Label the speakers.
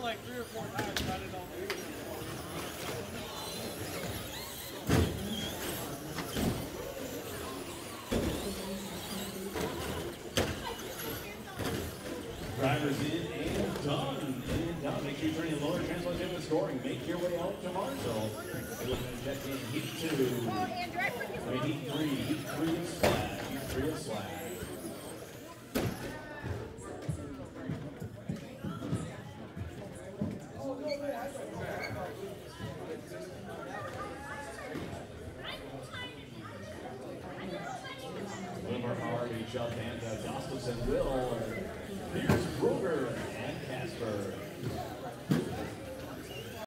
Speaker 1: down like three or four times, but I didn't know.
Speaker 2: Drivers in and done. And Dominic Cutrin and Lower Translation with scoring. Make your way out to Marshall. Heat two. Heat three. Heat three of slash. Heat three of slash. Michelle Canada, Gospelson Will, Pierce Bruger, and Casper.